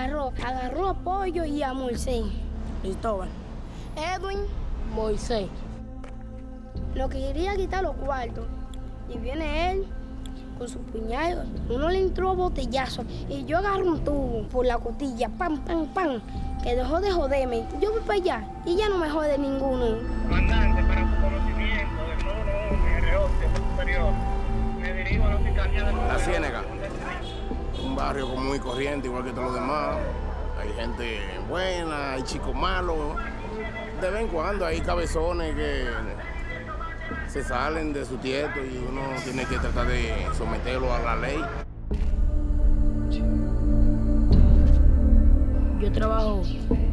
agarró, agarró a Pollo y a Moisés. Cristóbal. Edwin Moisés. lo que quería quitar los cuartos. Y viene él con su puñal. Uno le entró botellazo y yo agarro un tubo por la cotilla, pam, pam, pam, que dejó de joderme. Yo voy para allá y ya no me jode ninguno. Comandante, para su conocimiento del módulo 1 R8 superior, me dirijo a la Fiscalía de La Ciénega. Un barrio común y corriente, igual que todos los demás. Hay gente buena, hay chicos malos. De vez en cuando hay cabezones que se salen de su tieto y uno tiene que tratar de someterlo a la ley. Yo trabajo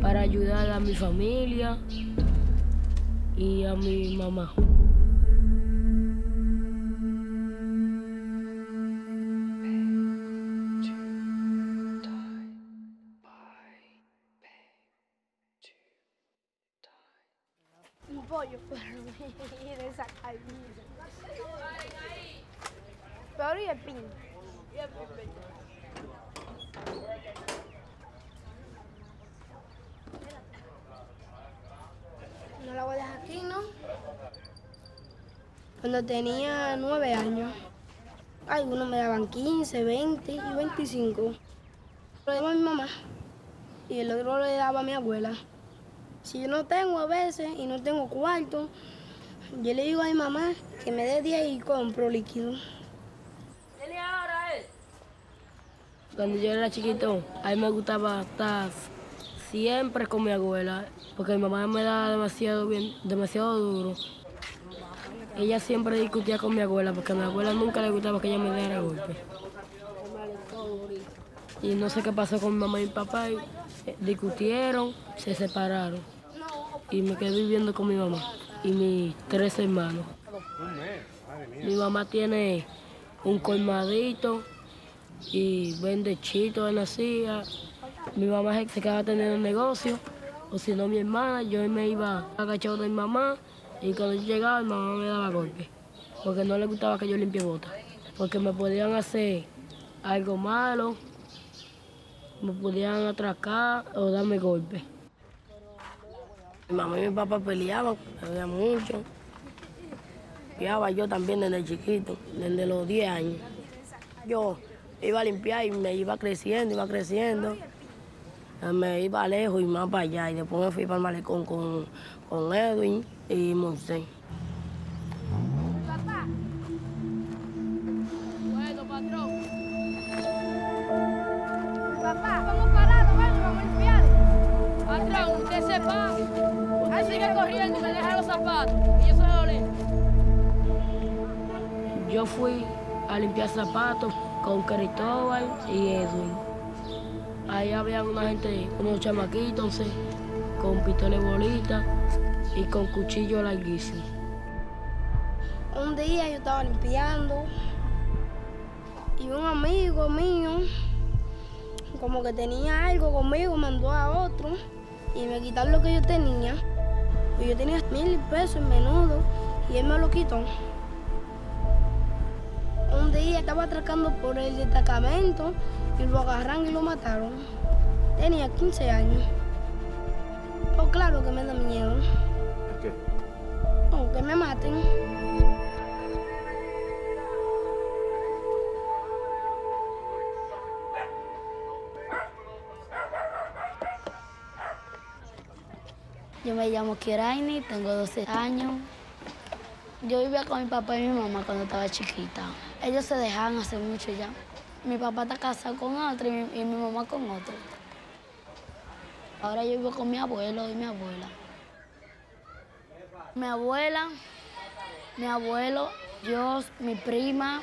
para ayudar a mi familia y a mi mamá. Por mí de esa camisa. Pero y el pin. No la voy a dejar aquí, ¿no? Cuando tenía nueve años, algunos me daban 15, 20 y 25. Lo daba a mi mamá y el otro le daba a mi abuela. Si yo no tengo a veces y no tengo cuarto, yo le digo a mi mamá que me dé 10 y compro líquido. Cuando yo era chiquito, a mí me gustaba estar siempre con mi abuela, porque mi mamá me daba demasiado, bien, demasiado duro. Ella siempre discutía con mi abuela, porque a mi abuela nunca le gustaba que ella me diera golpe. Y no sé qué pasó con mi mamá y mi papá, y, eh, discutieron, se separaron. Y me quedé viviendo con mi mamá y mis tres hermanos. Mi mamá tiene un colmadito y vende chitos en la silla. Mi mamá se quedaba teniendo negocio, o si no mi hermana, yo me iba agachado de mi mamá y cuando yo llegaba mi mamá me daba golpes, porque no le gustaba que yo limpie botas, porque me podían hacer algo malo, me podían atracar o darme golpes. Mi mamá y mi papá peleaban, peleaban mucho. Peleaba yo también desde chiquito, desde los 10 años. Yo iba a limpiar y me iba creciendo, iba creciendo. Me iba lejos y más para allá. Y después me fui para el malecón con, con Edwin y Moisés. Papá, vamos parados, vamos a limpiar. Patrón, usted sepa. Usted sigue corriendo y me deja los zapatos. Y yo se lo leo. Yo fui a limpiar zapatos con Cristóbal y Edwin. Ahí había una gente, unos chamaquitos, sí, con pistola y bolita y con cuchillo larguísimo. Un día yo estaba limpiando y un amigo mío, como que tenía algo conmigo, mandó a otro y me quitaron lo que yo tenía. Y yo tenía mil pesos en menudo y él me lo quitó. Un día estaba atracando por el destacamento y lo agarran y lo mataron. Tenía 15 años. Oh, claro que me da miedo. ¿Qué? Oh, que me maten. Yo me llamo Kiraini, tengo 12 años. Yo vivía con mi papá y mi mamá cuando estaba chiquita. Ellos se dejaban hace mucho ya. Mi papá está casado con otro y mi, mamá con otro. Ahora yo vivo con mi abuelo y mi abuela. Mi abuela, mi abuelo, yo, mi prima,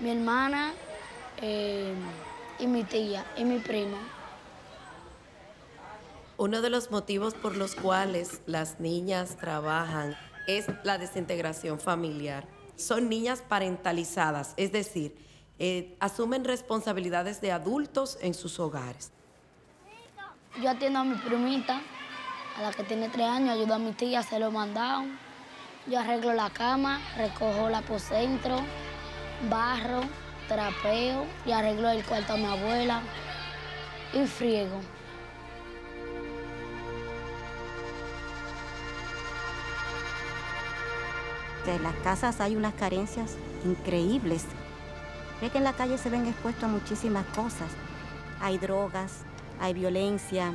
mi hermana eh, y mi tía y mi primo. Uno de los motivos por los cuales las niñas trabajan es la desintegración familiar. Son niñas parentalizadas, es decir, eh, asumen responsabilidades de adultos en sus hogares. Yo atiendo a mi primita, a la que tiene tres años, ayudo a mi tía a hacer los mandados. Yo arreglo la cama, recojo la posentro, barro, trapeo y arreglo el cuarto a mi abuela. y friego. En las casas hay unas carencias increíbles. Ve que en la calle se ven expuestos a muchísimas cosas. Hay drogas, hay violencia,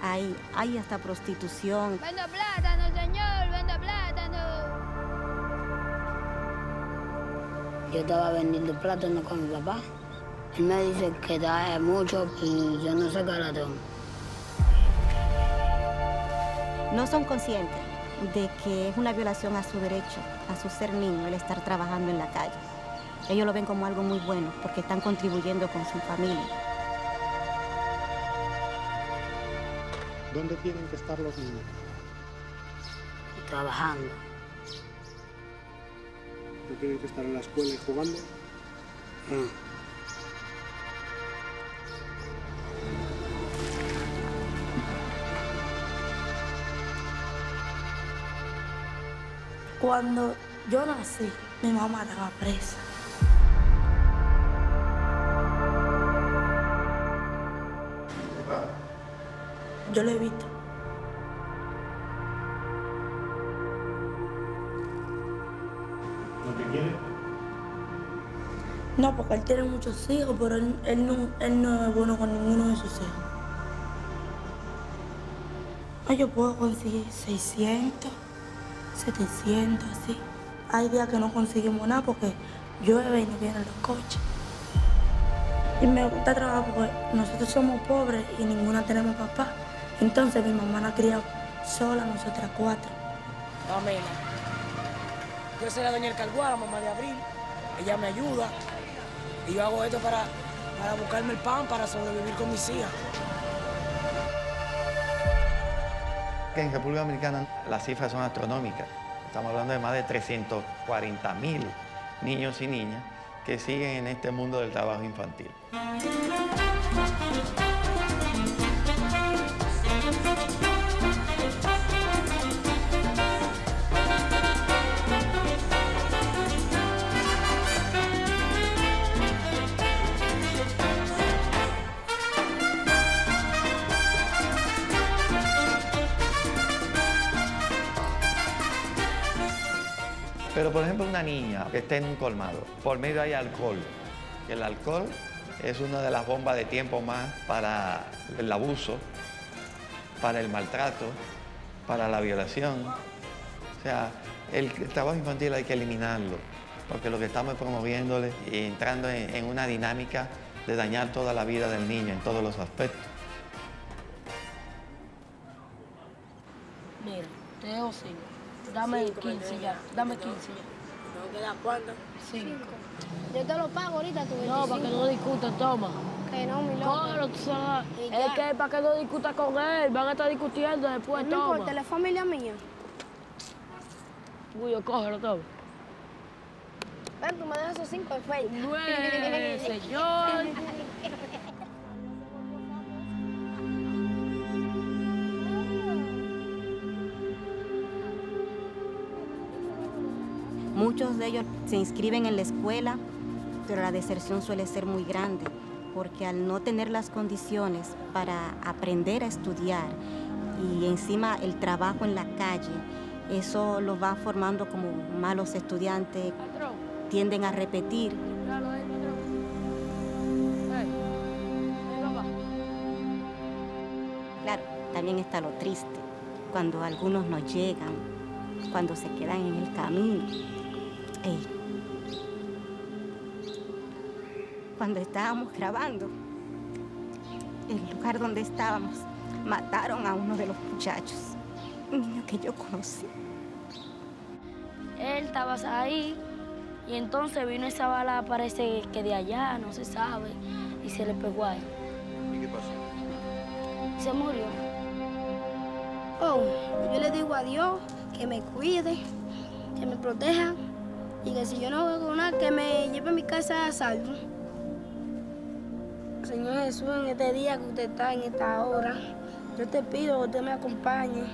hay, hay hasta prostitución. Vendo plátano, señor, vendo plátano. Yo estaba vendiendo plátano con mi papá. Él me dice que da mucho y yo no sé qué. No son conscientes de que es una violación a su derecho, a su ser niño, el estar trabajando en la calle. Ellos lo ven como algo muy bueno porque están contribuyendo con su familia. ¿Dónde tienen que estar los niños? Trabajando. ¿No tienen que estar en la escuela y jugando? Mm. Cuando yo nací, mi mamá estaba presa. Yo lo he visto. ¿Lo que quiere? No, porque él tiene muchos hijos, pero él, él no, él no es bueno con ninguno de sus hijos. No, yo puedo conseguir 600, 700, así. Hay días que no conseguimos nada porque llueve y no vienen los coches. Y me gusta trabajar porque nosotros somos pobres y ninguna tenemos papá. Entonces mi mamá ha criado sola, nosotras cuatro. Pamela. Yo soy la doña El Calguá, la mamá de Abril. Ella me ayuda. Y yo hago esto para, para buscarme el pan, para sobrevivir con mis hijas. En República Dominicana las cifras son astronómicas. Estamos hablando de más de 340 mil niños y niñas que siguen en este mundo del trabajo infantil. Pero por ejemplo una niña que esté en un colmado, por medio hay alcohol. El alcohol es una de las bombas de tiempo más para el abuso, para el maltrato, para la violación. O sea, el trabajo infantil hay que eliminarlo, porque lo que estamos promoviéndole y entrando en, una dinámica de dañar toda la vida del niño en todos los aspectos. Mira, te dejo cinco. Dame 15 ya. Dame 15 ya. ¿No queda cuánto? Cinco. Yo te lo pago ahorita, tu No, para que no discutas, toma. Que no, mi loco. Cógelo, tú sabes. Es que para que no discutas con él. Van a estar discutiendo después, No toma. importa, la familia mía. Uy, yo cógelo, toma. Ven, tú me dejas esos cinco de Facebook. Nueve, señor. Muchos de ellos se inscriben en la escuela, pero la deserción suele ser muy grande, porque al no tener las condiciones para aprender a estudiar y encima el trabajo en la calle, eso los va formando como malos estudiantes, tienden a repetir. Claro, también está lo triste, cuando algunos no llegan, cuando se quedan en el camino. Cuando estábamos grabando, el lugar donde estábamos, mataron a uno de los muchachos, un niño que yo conocí. Él estaba ahí y entonces vino esa bala, parece que de allá, no se sabe, y se le pegó ahí. ¿Y qué pasó? Se murió. Oh, yo le digo a Dios que me cuide, que me proteja y que si yo no hago nada, que me lleve a mi casa a salvo. Señor Jesús, en este día que usted está, en esta hora, yo te pido que usted me acompañe,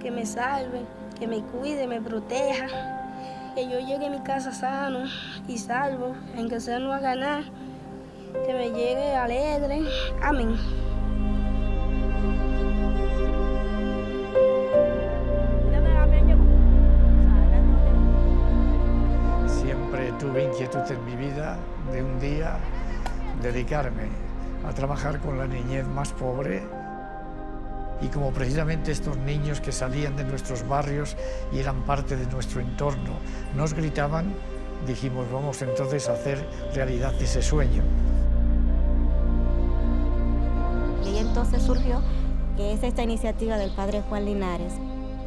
que me salve, que me cuide, me proteja, que yo llegue a mi casa sano y salvo, en que sea no haga nada, Que me llegue alegre. Amén. Inquietud en mi vida de un día dedicarme a trabajar con la niñez más pobre y como precisamente estos niños que salían de nuestros barrios y eran parte de nuestro entorno nos gritaban, dijimos vamos entonces a hacer realidad ese sueño. Y entonces surgió que es esta iniciativa del padre Juan Linares.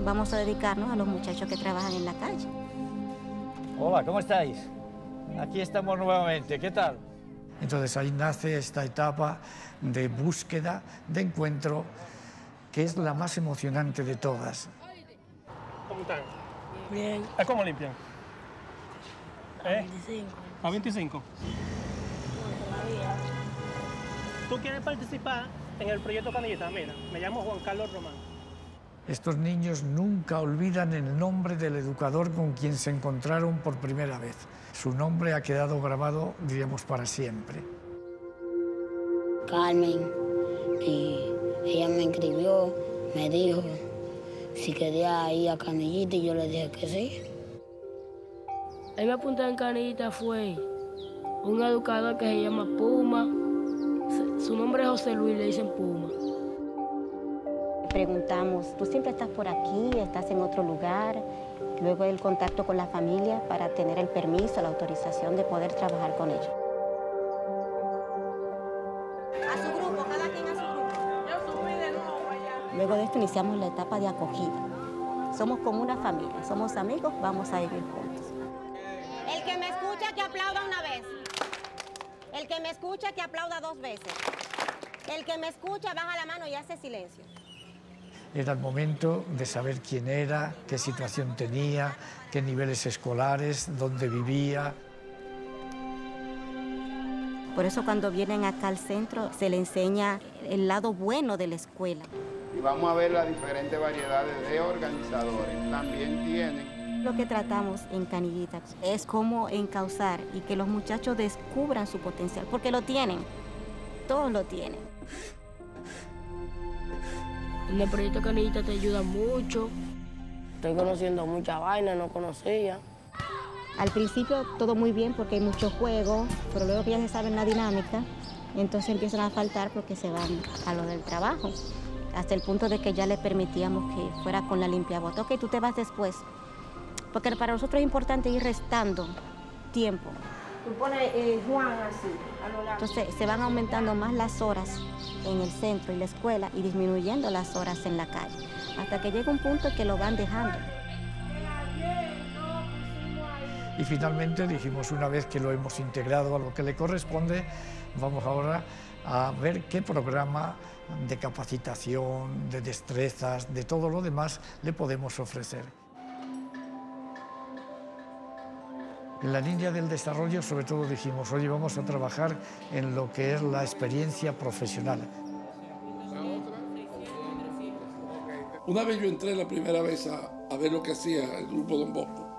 Vamos a dedicarnos a los muchachos que trabajan en la calle. Hola, ¿cómo estáis? Aquí estamos nuevamente, ¿qué tal? Entonces ahí nace esta etapa de búsqueda, de encuentro, que es la más emocionante de todas. ¿Cómo están? Bien. ¿A cómo limpian? ¿Eh? 25. ¿A 25? ¿Tú quieres participar en el proyecto Canillita? Mira, me llamo Juan Carlos Román. Estos niños nunca olvidan el nombre del educador con quien se encontraron por primera vez. Su nombre ha quedado grabado, diríamos, para siempre. Carmen, y ella me escribió, me dijo si quería ir a Canillita y yo le dije que sí. Él me apuntó en Canillita fue un educador que se llama Puma. Su nombre es José Luis, le dicen Puma. Preguntamos, ¿tú siempre estás por aquí? ¿Estás en otro lugar? Luego el contacto con la familia para tener el permiso, la autorización de poder trabajar con ellos. A su grupo, cada quien a su grupo. Yo subí de nuevo allá. Luego de esto iniciamos la etapa de acogida. Somos como una familia, somos amigos, vamos a vivir juntos. El que me escucha que aplauda una vez. El que me escucha que aplauda dos veces. El que me escucha baja la mano y hace silencio. Era el momento de saber quién era, qué situación tenía, qué niveles escolares, dónde vivía. Por eso cuando vienen acá al centro se le enseña el lado bueno de la escuela. Y vamos a ver las diferentes variedades de organizadores. También tienen Lo que tratamos en Canillita es cómo encauzar y que los muchachos descubran su potencial, porque lo tienen, todos lo tienen. El proyecto Canillita te ayuda mucho. Estoy conociendo mucha vaina, no conocía. Al principio todo muy bien porque hay mucho juego, pero luego que ya se saben la dinámica, entonces empiezan a faltar porque se van a lo del trabajo. Hasta el punto de que ya le permitíamos que fuera con la limpiabota. Ok, tú te vas después. Porque para nosotros es importante ir restando tiempo. Tú pones eh, Juan así, a lo largo. Entonces se van aumentando más las horas en el centro y la escuela y disminuyendo las horas en la calle. Hasta que llega un punto que lo van dejando. Y finalmente dijimos, una vez que lo hemos integrado a lo que le corresponde, vamos ahora a ver qué programa de capacitación, de destrezas, de todo lo demás le podemos ofrecer. En la línea del desarrollo, sobre todo dijimos, oye, vamos a trabajar en lo que es la experiencia profesional. Una vez yo entré la primera vez a, a ver lo que hacía el grupo Don Bosco,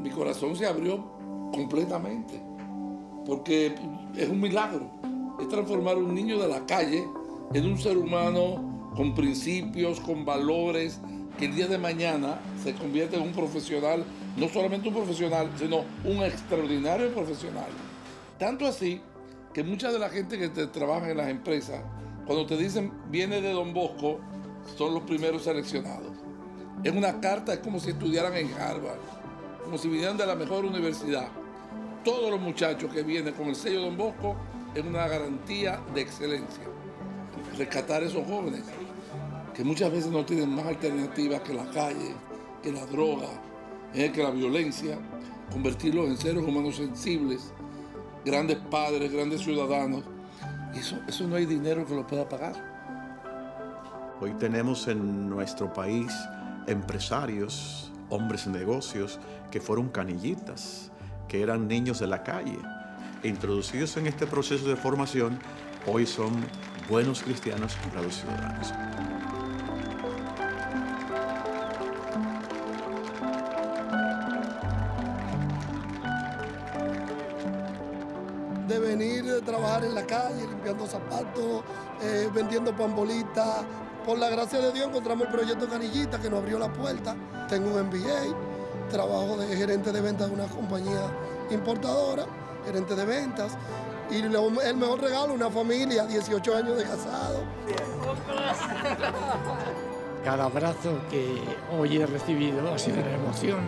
mi corazón se abrió completamente, porque es un milagro. Es transformar un niño de la calle en un ser humano con principios, con valores, que el día de mañana se convierte en un profesional, no solamente un profesional, sino un extraordinario profesional. Tanto así que mucha de la gente que te trabaja en las empresas, cuando te dicen viene de Don Bosco, son los primeros seleccionados. Es una carta, es como si estudiaran en Harvard, como si vinieran de la mejor universidad. Todos los muchachos que vienen con el sello Don Bosco es una garantía de excelencia. Rescatar a esos jóvenes que muchas veces no tienen más alternativas que la calle, que la droga, eh, que la violencia, convertirlos en seres humanos sensibles, grandes padres, grandes ciudadanos. Eso, eso no hay dinero que lo pueda pagar. Hoy tenemos en nuestro país empresarios, hombres de negocios, que fueron canillitas, que eran niños de la calle. Introducidos en este proceso de formación, hoy son buenos cristianos y ciudadanos. Trabajar en la calle, limpiando zapatos, eh, vendiendo pambolitas. Por la gracia de Dios encontramos el proyecto Canillita que nos abrió la puerta. Tengo un MBA, trabajo de gerente de ventas de una compañía importadora, gerente de ventas. Y el mejor regalo, una familia, 18 años de casado. Cada abrazo que hoy he recibido ha sido una emoción,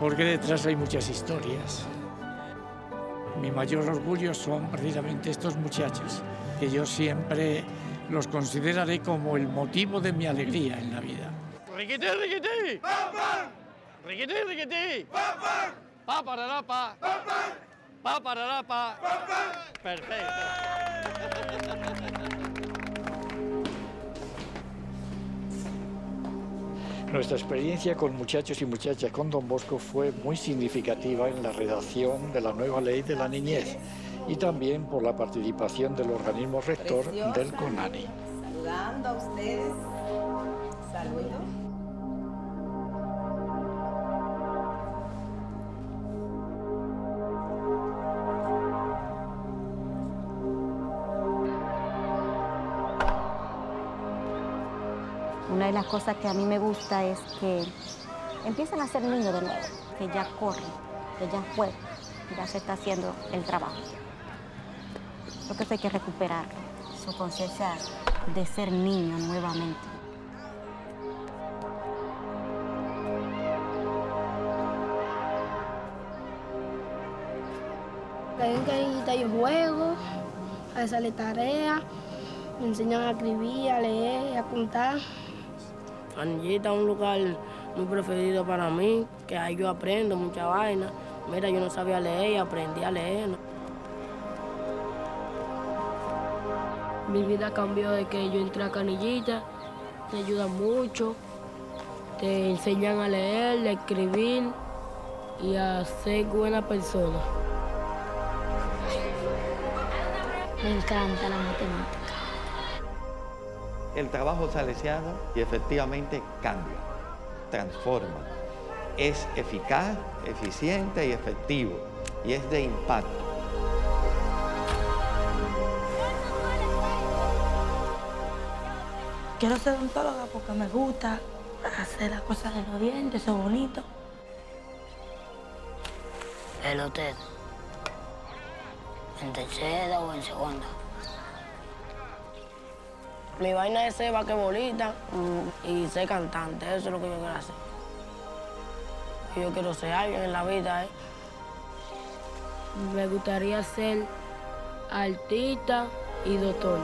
porque detrás hay muchas historias. Mi mayor orgullo son precisamente estos muchachos, que yo siempre los consideraré como el motivo de mi alegría en la vida. Riquití. Pa, pararapa. Pa, pararapa. Nuestra experiencia con muchachos y muchachas con Don Bosco fue muy significativa en la redacción de la nueva ley de la niñez y también por la participación del organismo rector del CONANI. Saludando a ustedes. Saludos. Una de las cosas que a mí me gusta es que empiezan a ser niños de nuevo, que ya corren, que ya juegan, ya se está haciendo el trabajo. Creo que hay que recuperar, su conciencia de ser niño nuevamente. Ahí en yo juego, a hacerle tareas, me enseñan a escribir, a leer, a contar. Canillita es un lugar muy preferido para mí, que ahí yo aprendo mucha vaina. Mira, yo no sabía leer y aprendí a leer. Mi vida cambió de que yo entré a Canillita, te ayudan mucho, te enseñan a leer, a escribir y a ser buena persona. Me encanta la matemática. El trabajo salesiano y efectivamente cambia, transforma. Es eficaz, eficiente y efectivo y es de impacto. Quiero ser odontóloga porque me gusta hacer las cosas de los dientes, eso es bonito. El hotel. ¿En tercera o en segunda? Mi vaina es ser vaquebolita mm, y ser cantante, eso es lo que yo quiero hacer. Yo quiero ser alguien en la vida. ¿eh? Me gustaría ser artista y doctor.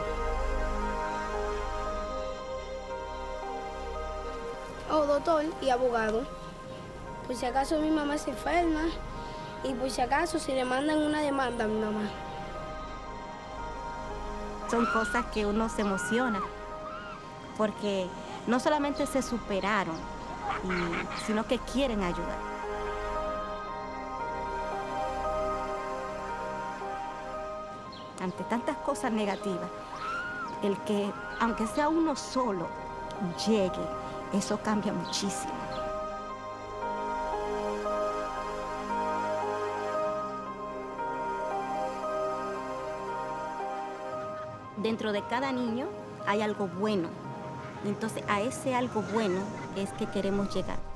O doctor y abogado. Por si acaso mi mamá se enferma y por si acaso si le mandan una demanda a mi mamá. Son cosas que uno se emociona, porque no solamente se superaron, sino que quieren ayudar. Ante tantas cosas negativas, el que, aunque sea uno solo, llegue, eso cambia muchísimo. Dentro de cada niño hay algo bueno. Entonces a ese algo bueno es que queremos llegar.